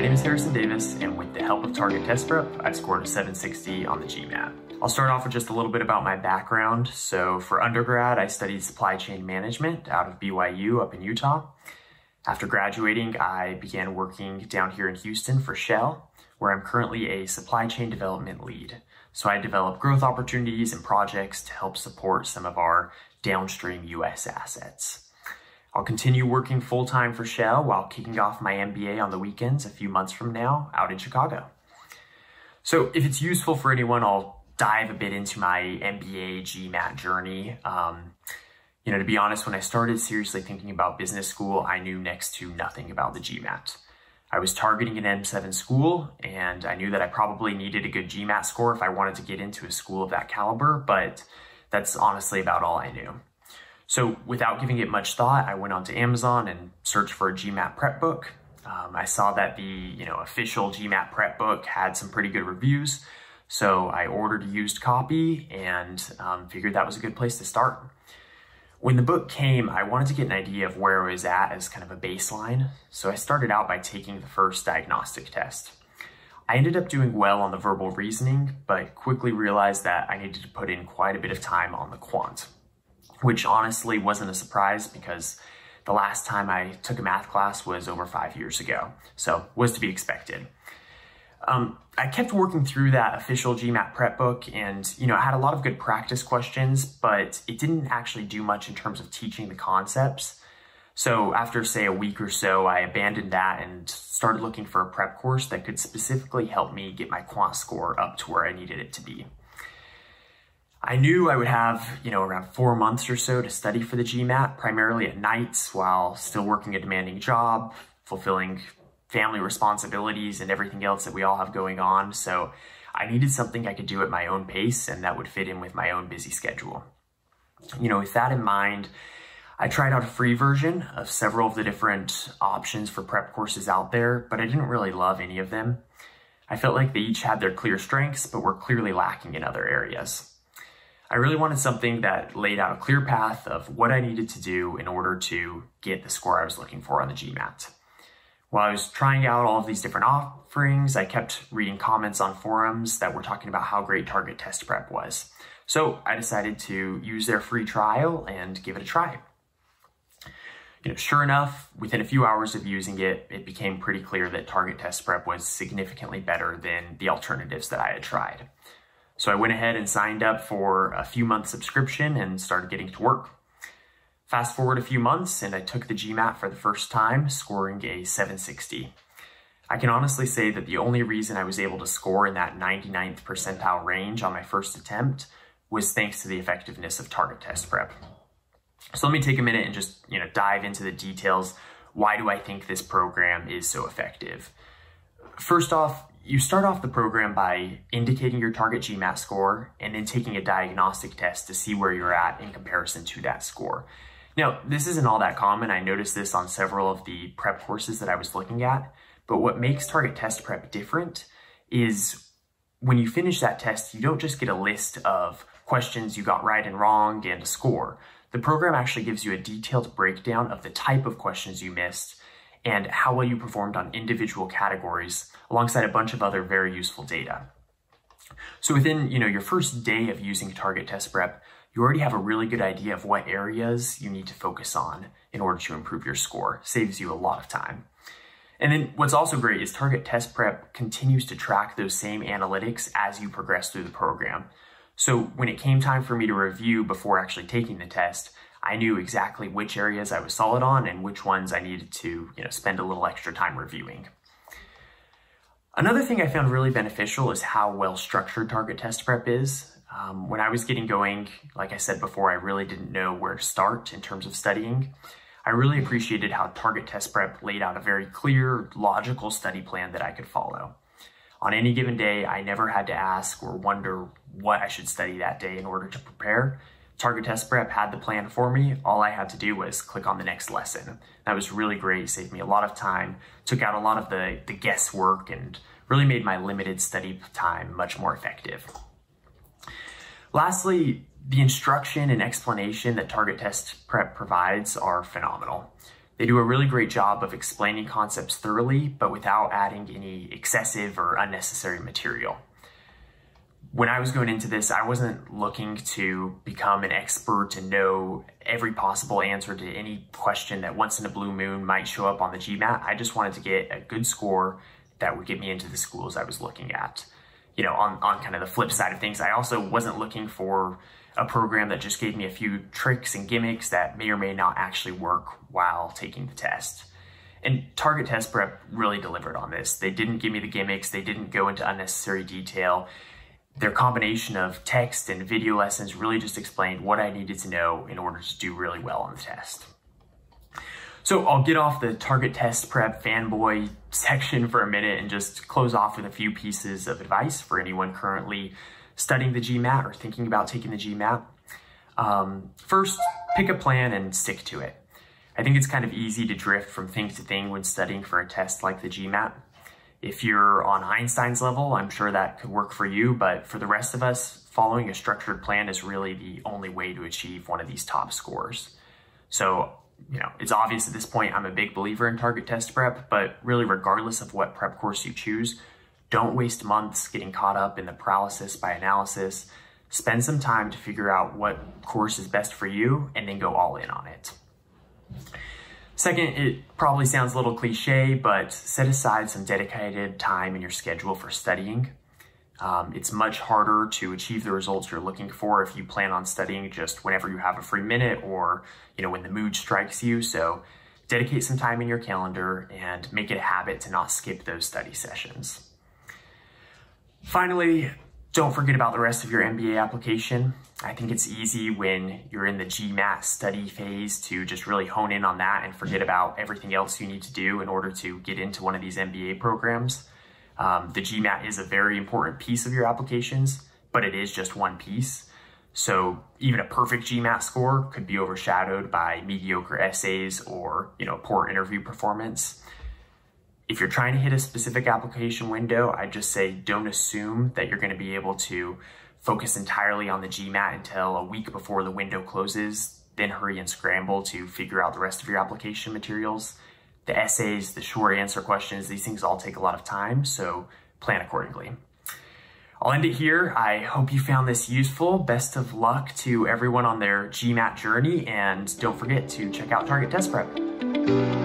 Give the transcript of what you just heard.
My name is Harrison Davis, and with the help of Target Test Prep, I scored a 760 on the GMAT. I'll start off with just a little bit about my background. So for undergrad, I studied supply chain management out of BYU up in Utah. After graduating, I began working down here in Houston for Shell, where I'm currently a supply chain development lead. So I develop growth opportunities and projects to help support some of our downstream US assets. I'll continue working full time for Shell while kicking off my MBA on the weekends a few months from now out in Chicago. So, if it's useful for anyone, I'll dive a bit into my MBA GMAT journey. Um, you know, to be honest, when I started seriously thinking about business school, I knew next to nothing about the GMAT. I was targeting an M7 school, and I knew that I probably needed a good GMAT score if I wanted to get into a school of that caliber, but that's honestly about all I knew. So without giving it much thought, I went onto Amazon and searched for a GMAT prep book. Um, I saw that the you know official GMAT prep book had some pretty good reviews, so I ordered a used copy and um, figured that was a good place to start. When the book came, I wanted to get an idea of where I was at as kind of a baseline, so I started out by taking the first diagnostic test. I ended up doing well on the verbal reasoning, but quickly realized that I needed to put in quite a bit of time on the quant which honestly wasn't a surprise because the last time I took a math class was over five years ago, so was to be expected. Um, I kept working through that official GMAT prep book and, you know, I had a lot of good practice questions, but it didn't actually do much in terms of teaching the concepts. So after, say, a week or so, I abandoned that and started looking for a prep course that could specifically help me get my quant score up to where I needed it to be. I knew I would have, you know, around four months or so to study for the GMAT, primarily at nights while still working a demanding job, fulfilling family responsibilities and everything else that we all have going on. So I needed something I could do at my own pace and that would fit in with my own busy schedule. You know, with that in mind, I tried out a free version of several of the different options for prep courses out there, but I didn't really love any of them. I felt like they each had their clear strengths, but were clearly lacking in other areas. I really wanted something that laid out a clear path of what I needed to do in order to get the score I was looking for on the GMAT. While I was trying out all of these different offerings, I kept reading comments on forums that were talking about how great Target Test Prep was. So I decided to use their free trial and give it a try. You know, sure enough, within a few hours of using it, it became pretty clear that Target Test Prep was significantly better than the alternatives that I had tried. So I went ahead and signed up for a few month subscription and started getting to work. Fast forward a few months and I took the GMAT for the first time, scoring a 760. I can honestly say that the only reason I was able to score in that 99th percentile range on my first attempt was thanks to the effectiveness of target test prep. So let me take a minute and just, you know, dive into the details. Why do I think this program is so effective? First off, you start off the program by indicating your target GMAT score and then taking a diagnostic test to see where you're at in comparison to that score. Now, this isn't all that common. I noticed this on several of the prep courses that I was looking at, but what makes target test prep different is when you finish that test, you don't just get a list of questions you got right and wrong and a score. The program actually gives you a detailed breakdown of the type of questions you missed and how well you performed on individual categories alongside a bunch of other very useful data. So within you know, your first day of using Target Test Prep, you already have a really good idea of what areas you need to focus on in order to improve your score. Saves you a lot of time. And then what's also great is Target Test Prep continues to track those same analytics as you progress through the program. So when it came time for me to review before actually taking the test, I knew exactly which areas I was solid on and which ones I needed to you know, spend a little extra time reviewing. Another thing I found really beneficial is how well structured target test prep is. Um, when I was getting going, like I said before, I really didn't know where to start in terms of studying. I really appreciated how target test prep laid out a very clear, logical study plan that I could follow. On any given day, I never had to ask or wonder what I should study that day in order to prepare. Target Test Prep had the plan for me. All I had to do was click on the next lesson. That was really great, saved me a lot of time, took out a lot of the, the guesswork, and really made my limited study time much more effective. Lastly, the instruction and explanation that Target Test Prep provides are phenomenal. They do a really great job of explaining concepts thoroughly, but without adding any excessive or unnecessary material. When I was going into this, I wasn't looking to become an expert and know every possible answer to any question that once in a blue moon might show up on the GMAT. I just wanted to get a good score that would get me into the schools I was looking at. You know, on, on kind of the flip side of things, I also wasn't looking for a program that just gave me a few tricks and gimmicks that may or may not actually work while taking the test. And Target Test Prep really delivered on this. They didn't give me the gimmicks, they didn't go into unnecessary detail. Their combination of text and video lessons really just explained what I needed to know in order to do really well on the test. So I'll get off the Target Test Prep fanboy section for a minute and just close off with a few pieces of advice for anyone currently studying the GMAT or thinking about taking the GMAT. Um, first, pick a plan and stick to it. I think it's kind of easy to drift from thing to thing when studying for a test like the GMAT. If you're on Einstein's level, I'm sure that could work for you, but for the rest of us, following a structured plan is really the only way to achieve one of these top scores. So, you know, it's obvious at this point I'm a big believer in target test prep, but really regardless of what prep course you choose, don't waste months getting caught up in the paralysis by analysis. Spend some time to figure out what course is best for you and then go all in on it. Second, it probably sounds a little cliche, but set aside some dedicated time in your schedule for studying. Um, it's much harder to achieve the results you're looking for if you plan on studying just whenever you have a free minute or, you know, when the mood strikes you. So dedicate some time in your calendar and make it a habit to not skip those study sessions. Finally, don't forget about the rest of your MBA application. I think it's easy when you're in the GMAT study phase to just really hone in on that and forget about everything else you need to do in order to get into one of these MBA programs. Um, the GMAT is a very important piece of your applications, but it is just one piece. So even a perfect GMAT score could be overshadowed by mediocre essays or, you know, poor interview performance. If you're trying to hit a specific application window, I just say don't assume that you're going to be able to focus entirely on the GMAT until a week before the window closes, then hurry and scramble to figure out the rest of your application materials. The essays, the short answer questions, these things all take a lot of time, so plan accordingly. I'll end it here. I hope you found this useful. Best of luck to everyone on their GMAT journey, and don't forget to check out Target Test Prep.